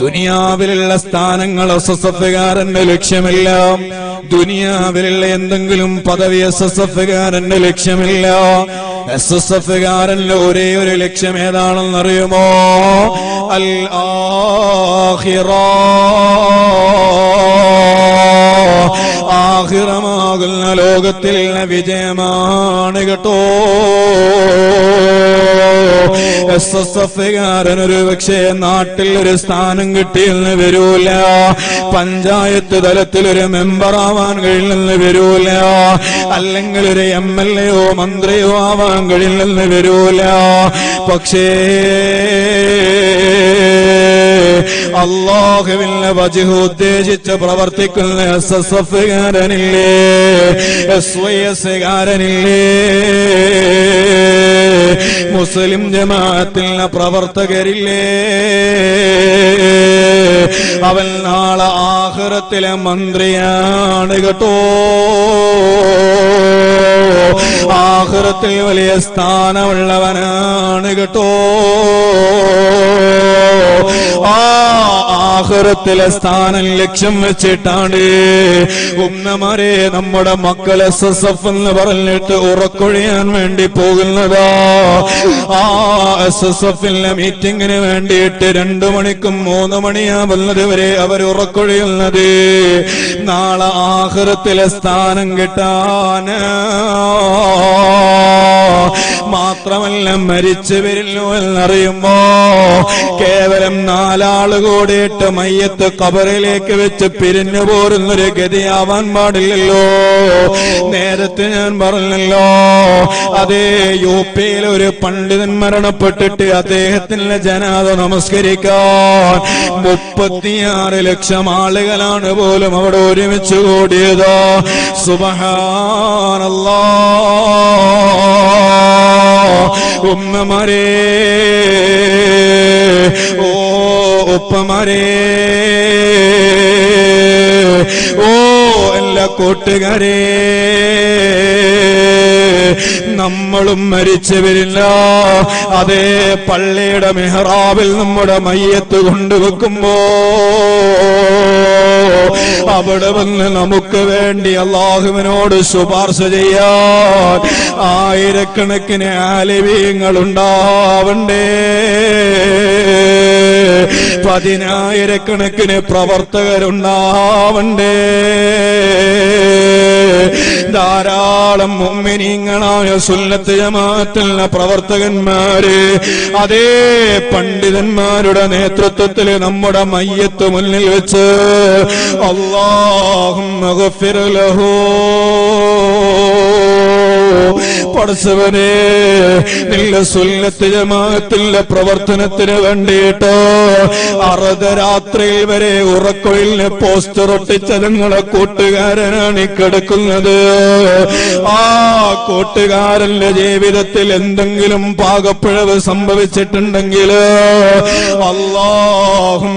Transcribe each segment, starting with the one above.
ദുനിയാവിലുള്ള സ്ഥാനങ്ങൾ എഫുകാരന്റെ ലക്ഷ്യമില്ല. ദുനിയാവിലുള്ള എന്തെങ്കിലും പദവി എഫുകാരന്റെ ലക്ഷ്യമില്ല. എസ് എസ് ഒരേ ഒരു ലക്ഷ്യം ഏതാണെന്നറിയുമോ അൽ ആഹിറമാകുന്ന ലോകത്തിൽ വിജയമാണ് കേട്ടോ. എസ് എസ് എഫുകാരൻ ഒരു പക്ഷേ നാട്ടിൽ ഒരു സ്ഥാനം കിട്ടിയെന്ന് വരൂല. പഞ്ചായത്ത് തലത്തിൽ ഒരു മെമ്പർ ആവാൻ കഴിയില്ലെന്ന് വരൂല അല്ലെങ്കിൽ ഒരു എം എൽ എയോ മന്ത്രിയോ ആവാൻ കഴിയില്ലെന്ന് വരൂല. പക്ഷേ അള്ളാഹുവിന്റെ വജുഹ് ഉദ്ദേശിച്ച് പ്രവർത്തിക്കുന്ന എസ് എസ് എഫുകാരനില്ലേ എസ് വൈ മുസ്ലിം ജമാഅത്തിലെ പ്രവർത്തകരില്ലേ? അവൻ നാളെ ആഹ്റത്തിലെ മന്ത്രിയാണ് കേട്ടോ. ആഹ്റത്തിൽ വലിയ സ്ഥാനമുള്ളവനാണ് കേട്ടോ. ആഹ്റത്തിലെ സ്ഥാനം ലക്ഷ്യം വെച്ചിട്ടാണ്. ഉമ്മമാരെ നമ്മുടെ മക്കൾ എസ് എസ് എഫ് എന്ന് പറഞ്ഞിട്ട് ഉറക്കൊഴിയാൻ വേണ്ടി പോകുന്നതാ. ആ എസ് എസ് എഫിലെ മീറ്റിംഗിന് വേണ്ടിയിട്ട് രണ്ടു മണിക്കും മൂന്ന് മണിയാവുന്നത് വരെ അവർ ഉറക്കൊഴിയുന്നത്. നാളെ ആഹ്റത്തിലെ സ്ഥാനം കിട്ടാന് മാത്രമല്ല മരിച്ചു വരുന്നു എന്നറിയുമ്പോ കേവലം നാലാൾ കൂടിയിട്ട് മയ്യത്ത് കബറിലേക്ക് വെച്ച് പിരിഞ്ഞു പോരുന്നൊരു ഗതിയാവാൻ പാടില്ലല്ലോ. നേരത്തെ ഞാൻ പറഞ്ഞല്ലോ അതേ യു പിയിൽ ഒരു പണ്ഡിതൻ മരണപ്പെട്ടിട്ട് അദ്ദേഹത്തിന്റെ ജനാഥ നമസ്കരിക്കാൻ മുപ്പത്തിയാറ് ലക്ഷം ആളുകളാണ് പോലും അവിടെ ഒരുമിച്ച് കൂടിയത്. സുബഹാനല്ലാ. ഉമ്മമാരെ ഓ ഉപ്പമാരെ ഓ എല്ലാ കൂട്ടുകാരെ. നമ്മളും മരിച്ചവരില്ല. അതേ പള്ളിയുടെ മെഹ്റാബിൽ നമ്മുടെ മയ്യത്ത് കൊണ്ടുവെക്കുമ്പോ അവിടെ വന്ന് നമുക്ക് വേണ്ടി അള്ളാഹുവിനോട് ശുപാർശ ചെയ്യാൻ ആയിരക്കണക്കിന് ആലിവീങ്ങൾ ഉണ്ടാവണ്ടേ. പതിനായിരക്കണക്കിന് പ്രവർത്തകരുണ്ടാവണ്ടേ. ധാരാളം മുമ്മിനീങ്ങളായ സുന്നത്ത് പ്രവർത്തകന്മാര് അതേ പണ്ഡിതന്മാരുടെ നേതൃത്വത്തിൽ നമ്മുടെ മയ്യത്ത് മുന്നിൽ വെച്ച് അള്ളാഹും പടച്ചവനെ നിന്റെ സുന്നത്ത് ജമാഅത്തിന്റെ പ്രവർത്തനത്തിന് വേണ്ടിയിട്ട് അർദ്ധരാത്രിയിൽ വരെ ഉറക്കൊഴിലിന് പോസ്റ്റർ ഒട്ടിച്ച നിങ്ങളെ കൂട്ടുകാരനാണ് ഈ കിടക്കുന്നത്. ആ കൂട്ടുകാരന്റെ ജീവിതത്തിൽ എന്തെങ്കിലും പാകപ്പിഴവ് സംഭവിച്ചിട്ടുണ്ടെങ്കിൽ അള്ളാഹും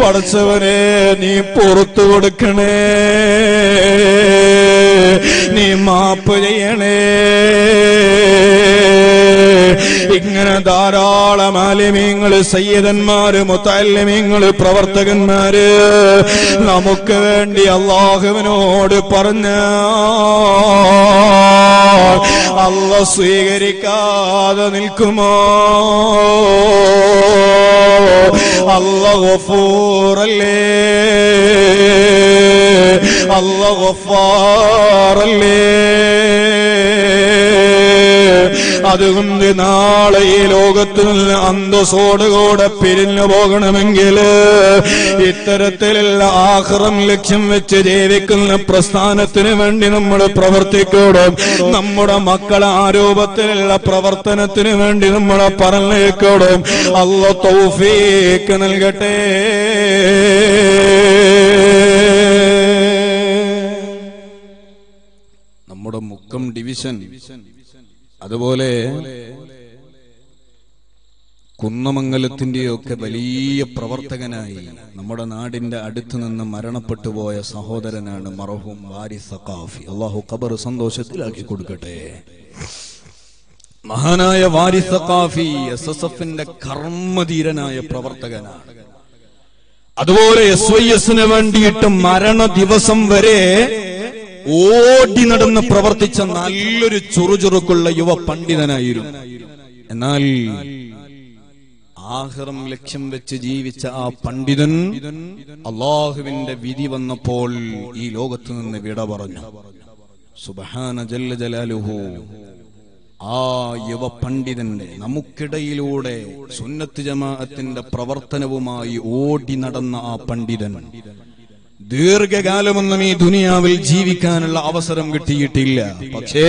പടച്ചവനെ നീ പുറത്തു കൊടുക്കണേ. നീ മാപ്പ് ചെയ്യണേ. ഇങ്ങനെ ധാരാളം ആലിമീങ്ങൾ സയ്യദന്മാര് മുത്തല്ലിമീങ്ങൾ പ്രവർത്തകന്മാര് നമുക്ക് വേണ്ടി അള്ളാഹുവിനോട് പറഞ്ഞ അല്ല സ്വീകരിക്കാതെ നിൽക്കുമോ? അല്ല ഗഫൂറല്ലേ. അല്ല ഗഫാറല്ലേ. അതുകൊണ്ട് നാളെ ഈ ലോകത്ത് നിന്ന് അന്തസ്സോടുകൂടെ പിരിഞ്ഞു പോകണമെങ്കിൽ ഇത്തരത്തിലുള്ള ആഹ്റം ലക്ഷ്യം വെച്ച് ജീവിക്കുന്ന പ്രസ്ഥാനത്തിന് വേണ്ടി നമ്മൾ പ്രവർത്തിക്കണം. നമ്മുടെ മക്കളെ ആരോപത്തിലുള്ള പ്രവർത്തനത്തിന് വേണ്ടി നമ്മളെ പറഞ്ഞേക്കണം. അല്ല തൗഫീക്ക് നൽകട്ടെ. നമ്മുടെ മുക്കം ഡിവിഷൻ അതുപോലെ കുന്നമംഗലത്തിന്റെയൊക്കെ വലിയ പ്രവർത്തകനായി നമ്മുടെ നാടിന്റെ അടുത്ത് നിന്ന് മരണപ്പെട്ടു പോയ സഹോദരനാണ് മറഹും വാരി സഖാഫി. അള്ളാഹു ഖബർ സന്തോഷത്തിലാക്കി കൊടുക്കട്ടെ. മഹാനായ വാരിസ സഖാഫി എസ് എസ് എഫിന്റെ കർമ്മധീരനായ പ്രവർത്തകനാണ്. അതുപോലെ എസ് വൈ എസിന് വേണ്ടിയിട്ട് മരണ ദിവസം വരെ ഓടി നടന്ന് പ്രവർത്തിച്ച നല്ലൊരു ചുറുചുറുക്കുള്ള യുവ പണ്ഡിതനായിരുന്നു. എന്നാൽ ആഹ്റം ലക്ഷ്യം വെച്ച് ജീവിച്ച ആ പണ്ഡിതൻ അള്ളാഹുവിന്റെ വിധി വന്നപ്പോൾ ഈ ലോകത്ത് നിന്ന് വിട പറഞ്ഞു. സുബഹാന ജല്ല ജലാലുഹു. ആ യുവ പണ്ഡിതന്റെ നമുക്കിടയിലൂടെ സുന്നത്ത് ജമാഅത്തിന്റെ പ്രവർത്തനവുമായി ഓടി നടന്ന ആ പണ്ഡിതൻ ദീർഘകാലമൊന്നും ഈ ദുനിയാവിൽ ജീവിക്കാനുള്ള അവസരം കിട്ടിയിട്ടില്ല. പക്ഷേ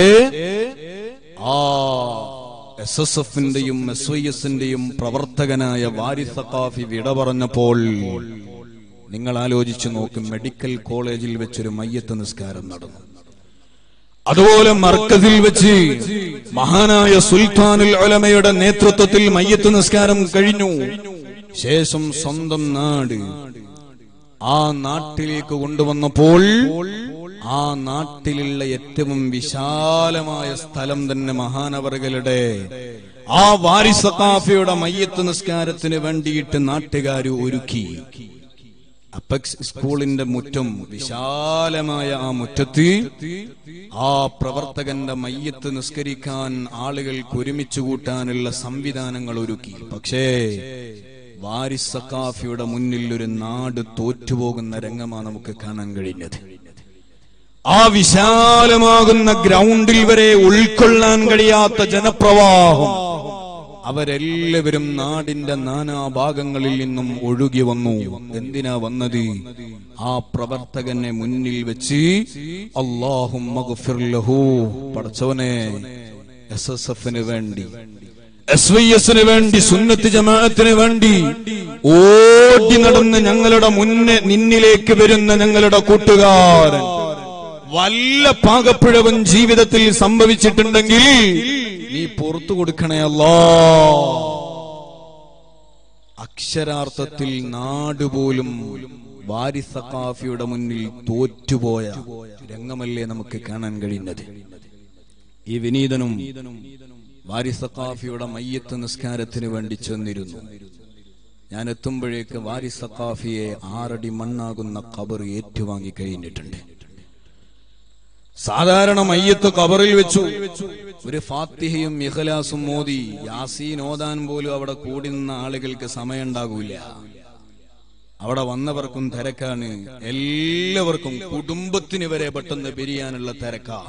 ആ എസ് എസ് എഫിന്റെയും എസ് വൈ എസിന്റെയും പ്രവർത്തകനായ വാരി സഖാഫി വിട പറഞ്ഞപ്പോൾ നിങ്ങൾ ആലോചിച്ചു നോക്കും മെഡിക്കൽ കോളേജിൽ വെച്ചൊരു മയ്യത്ത് നിസ്കാരം നടന്നു. അതുപോലെ മർക്കസിൽ വെച്ച് മഹാനായ സുൽത്താനുൽ ഉലമയുടെ നേതൃത്വത്തിൽ മയ്യത്ത് നിസ്കാരം കഴിഞ്ഞു. ശേഷം സ്വന്തം നാട് ആ നാട്ടിലേക്ക് കൊണ്ടുവന്നപ്പോൾ ആ നാട്ടിലുള്ള ഏറ്റവും വിശാലമായ സ്ഥലം തന്നെ മഹാനവറുകളുടെ ആ വാരിസത്താഫയുടെ മയ്യത്ത് നിസ്കാരത്തിന് വേണ്ടിയിട്ട് നാട്ടുകാർ ഒരുക്കി. അപ്പക്സ് സ്കൂളിന്റെ മുറ്റം വിശാലമായ ആ മുറ്റത്ത് ആ പ്രവർത്തകന്റെ മയ്യത്ത് നിസ്കരിക്കാൻ ആളുകൾക്ക് ഒരുമിച്ച് കൂട്ടാനുള്ള സംവിധാനങ്ങൾ ഒരുക്കി. പക്ഷേ വാരിസ് സക്കാഫിയുടെ മുന്നിൽ ഒരു നാട് തോറ്റുപോകുന്ന രംഗമാണ് നമുക്ക് കാണാൻ കഴിഞ്ഞത്. ആ വിശാലമാകുന്ന ഗ്രൗണ്ടിൽ വരെ ഉൾക്കൊള്ളാൻ കഴിയാത്ത ജനപ്രവാഹം അവരെല്ലാവരും നാടിന്റെ നാനാഭാഗങ്ങളിൽ നിന്നും ഒഴുകി വന്നു. എന്തിനാ വന്നത്? ആ പ്രവർത്തകനെ മുന്നിൽ വെച്ച് അള്ളാഹും പടച്ചവനെ എസ് എസ് എഫിന് വേണ്ടി എസ് വൈ എസിന് വേണ്ടി സുന്നത്ത് ജമാഅത്തിന് വേണ്ടി ഓടി നടന്ന് ഞങ്ങളുടെ മുന്നേ നിന്നിലേക്ക് വരുന്ന ഞങ്ങളുടെ കൂട്ടുകാരൻ. വല്ല പാകപ്പിഴവും ജീവിതത്തിൽ സംഭവിച്ചിട്ടുണ്ടെങ്കിൽ നീ പുറത്തു കൊടുക്കണേ അല്ലോ. അക്ഷരാർത്ഥത്തിൽ നാടുപോലും വാരിസക്കാഫിയുടെ മുന്നിൽ തോറ്റുപോയ രംഗമല്ലേ നമുക്ക് കാണാൻ കഴിയുന്നത്? ഈ വിനീതനും വാരിസക്കാഫിയുടെ മയ്യത്ത് നിസ്കാരത്തിന് വേണ്ടി ചെന്നിരുന്നു. ഞാൻ എത്തുമ്പോഴേക്ക് വാരിസക്കാഫിയെ ആറടി മണ്ണാകുന്ന കബർ ഏറ്റുവാങ്ങി കഴിഞ്ഞിട്ടുണ്ട്. സാധാരണ മയ്യത്ത് കബറിൽ വെച്ചു. ഒരു ഫാത്തിഹയും ഇഖലാസും മോദി യാസീൻ ഓതാൻ പോലും അവിടെ കൂടി നിന്ന ആളുകൾക്ക് സമയമുണ്ടാകൂല. അവിടെ വന്നവർക്കും തിരക്കാണ്. എല്ലാവർക്കും കുടുംബത്തിന് വരെ പെട്ടെന്ന് പിരിയാനുള്ള തിരക്കാ.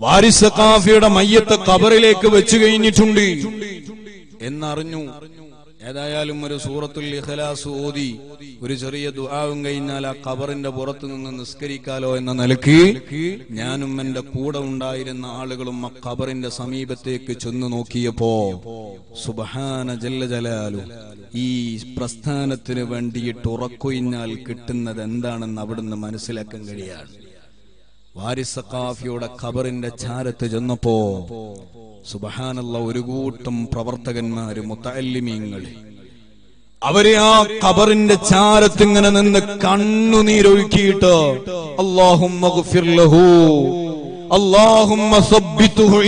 വാരിസ കാഫിയുടെ മയ്യത്ത് കബറിലേക്ക് വെച്ചു കഴിഞ്ഞിട്ടുണ്ട്. എന്നറിഞ്ഞു. ഏതായാലും ഒരു സൂറത്തുൽ ഇഖലാസ് ഓതി ഒരു ചെറിയ ദുആവും കഴിഞ്ഞാൽ ആ കബറിന്റെ പുറത്തു നിന്ന് നിസ്കരിക്കാലോ എന്ന നിലയ്ക്ക് ഞാനും എന്റെ കൂടെ ഉണ്ടായിരുന്ന ആളുകളും ആ കബറിന്റെ സമീപത്തേക്ക് ചെന്ന് നോക്കിയപ്പോ സുബഹാന ജല്ല ജലാലു ഈ പ്രസ്ഥാനത്തിന് വേണ്ടിയിട്ട് ഉറക്കൊയിഞ്ഞാൽ കിട്ടുന്നത് എന്താണെന്ന് അവിടുന്ന് മനസ്സിലാക്കാൻ കഴിയാണ്. വാരിസക്കാഫിയുടെ ഖബറിന്റെ ചാരത്ത് ചെന്നപ്പോ സുബഹാനല്ല ഒരു കൂട്ടം പ്രവർത്തകന്മാര് മുത്തല്ലിമീങ്ങൾ അവരെ ആ ഖബറിന്റെ ചാരത്ത് ഇങ്ങനെ നിന്ന് കണ്ണുനീരൊഴുക്കിയിട്ട്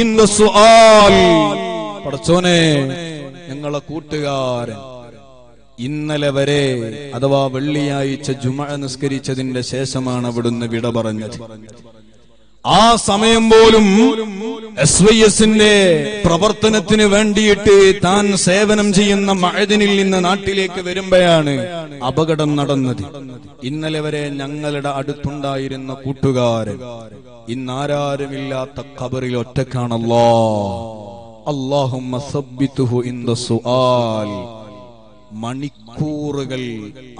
ഇൻദ സുആൽ. പടച്ചോനെ ഞങ്ങളെ കൂട്ടുകാരൻ ഇന്നലെ വരെ അഥവാ വെള്ളിയാഴ്ച ജുമ നിസ്കരിച്ചതിന്റെ ശേഷമാണ് അവിടുന്ന് വിട പറഞ്ഞത്. ആ സമയം പോലും എസ് വൈ എസിന്റെ പ്രവർത്തനത്തിന് വേണ്ടിയിട്ട് താൻ സേവനം ചെയ്യുന്ന മഴദിനിൽ നിന്ന് നാട്ടിലേക്ക് വരുമ്പോഴാണ് അപകടം നടന്നത്. ഇന്നലെ വരെ ഞങ്ങളുടെ അടുത്തുണ്ടായിരുന്ന കൂട്ടുകാരൻ ഇന്നാരാരുമില്ലാത്ത ഖബറിൽ ഒറ്റക്കാണല്ലോ. സുആൽ. മണിക്കൂറുകൾ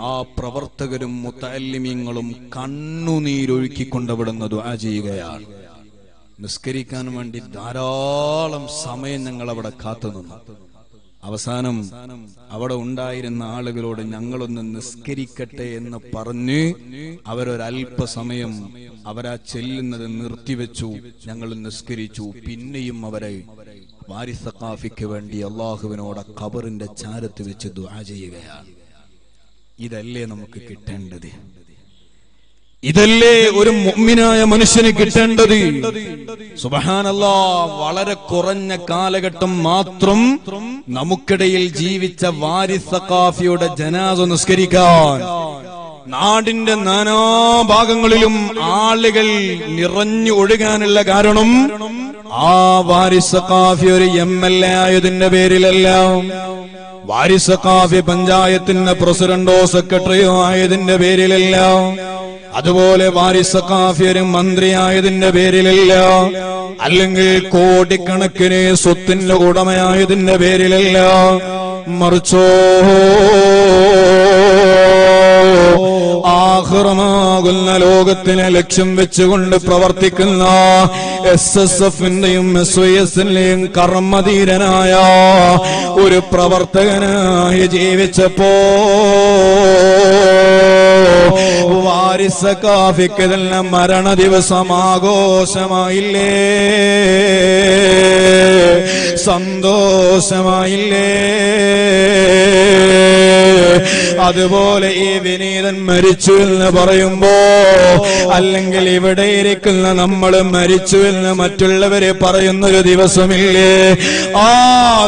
ആ പ്രവർത്തകരും മുത്തല്ലിമ്യങ്ങളും കണ്ണുനീരൊഴുക്കിക്കൊണ്ടവിടുന്ന് ദുആ ചെയ്യുകയാണ്. നിസ്കരിക്കാൻ വേണ്ടി ധാരാളം സമയം ഞങ്ങൾ അവിടെ കാത്തുനിന്നു അവസാനം അവിടെ ഉണ്ടായിരുന്ന ആളുകളോട് ഞങ്ങളൊന്ന് നിസ്കരിക്കട്ടെ എന്ന് പറഞ്ഞ് അവരൊരൽപ്പസമയം അവരാ ചെല്ലുന്നത് നിർത്തിവെച്ചു ഞങ്ങൾ നിസ്കരിച്ചു പിന്നെയും അവരെ വാരിസക്കാഫിക്ക് വേണ്ടി അള്ളാഹുവിനോട് ഖബറിന്റെ ചാരത്ത് വെച്ച് ദുആ ചെയ്യുകയാണ്. ഇതല്ലേ നമുക്ക് കിട്ടേണ്ടത്? ഇതല്ലേ ഒരു മുഅ്മിനായ മനുഷ്യന് കിട്ടേണ്ടത്? സുബഹാനല്ലാ വളരെ കുറഞ്ഞ കാലഘട്ടം മാത്രം നമുക്കിടയിൽ ജീവിച്ച വാരിസഖാഫിയുടെ ജനാസ നിസ്കരിക്കാൻ നാടിന്റെ നാനാഭാഗങ്ങളിലും ആളുകൾ നിറഞ്ഞു ഒഴുകാനുള്ള കാരണം ആ വാരിസ കാഫി ഒരു എം എൽ എ ആയതിന്റെ പേരിലല്ല. വാരിസ കാഫി പഞ്ചായത്തിന്റെ പ്രസിഡന്റോ സെക്രട്ടറിയോ ആയതിന്റെ പേരിലല്ല. അതുപോലെ വാരിസ കാഫി ഒരു മന്ത്രിയായതിന്റെ പേരിലല്ല. അല്ലെങ്കിൽ കോടിക്കണക്കിന് സ്വത്തിന്റെ ഉടമയായതിന്റെ പേരിലല്ല. മറിച്ചോ ആഹ്റമാകുന്ന ലോകത്തിനെ ലക്ഷ്യം വെച്ചുകൊണ്ട് പ്രവർത്തിക്കുന്ന എസ് എസ് എഫിന്റെയും എസ് വൈ എസിന്റെയും കർമ്മധീരനായ ഒരു പ്രവർത്തകനായി ജീവിച്ചപ്പോ വാരിസ കാഫിക്ക് തന്നെ മരണ ദിവസം ആഘോഷമായില്ലേ സന്തോഷമായില്ലേ? അതുപോലെ ഈ വിനീതൻ മരിച്ചു എന്ന് പറയുമ്പോ അല്ലെങ്കിൽ ഇവിടെ ഇരിക്കുന്ന നമ്മൾ മരിച്ചു എന്ന് മറ്റുള്ളവരെ പറയുന്നൊരു ദിവസമില്ലേ? ആ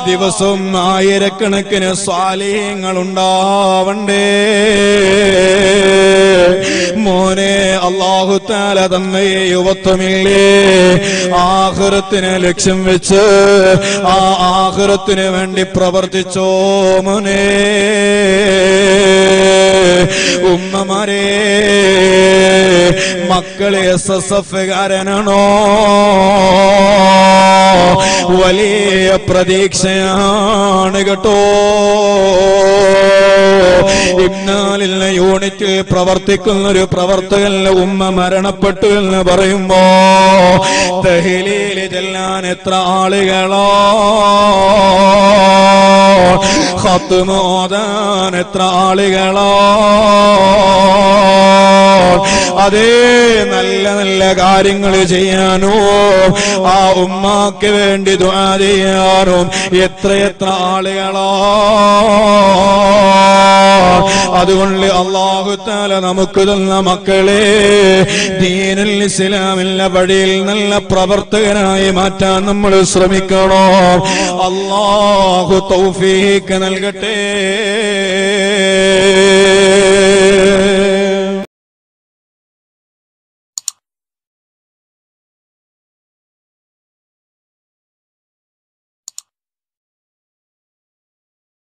ദിവസം ആയിരക്കണക്കിന് സ്വാലയങ്ങൾ ഉണ്ടാവണ്ടേ മോനെ അള്ളാഹു താല തന്നേ യുവത്വമില്ലേ? ആഹൃത്തിനെ ലക്ഷ്യം വെച്ച് ആ ആഹൃത്തിന് വേണ്ടി പ്രവർത്തിച്ചോ മോനെ? ഉമ്മമാരെ മക്കളെ എസ് എസ് എഫ് കാരനാണോ വലിയ പ്രതീക്ഷയാണ് കേട്ടോ. ഇന്നാലില്ല യൂണിറ്റിൽ പ്രവർത്തിക്കുന്ന ഒരു പ്രവർത്തകൻ ഉമ്മ മരണപ്പെട്ടു എന്ന് പറയുമ്പോ ദഹലിയിൽ ചെല്ലാൻ എത്ര ആളുകളോ? ഹത്തുമോദാൻ എത്ര ആളുകളോ? അതേ നല്ല നല്ല കാര്യങ്ങൾ ചെയ്യാനോ. ആ ഉമ്മാക്ക് വേണ്ടി ദുആ ചെയ്യാനും. എത്രയെത്ര ആളുകളോ. അതുകൊണ്ട് അള്ളാഹുത്താല നമുക്ക് തന്ന മക്കളെ ദീനുൽ ഇസ്ലാമില്ല വഴിയിൽ നല്ല പ്രവർത്തകനായി മാറ്റാൻ നമ്മൾ ശ്രമിക്കണോ. അള്ളാഹു തൗഫീക്ക് നൽകട്ടെ.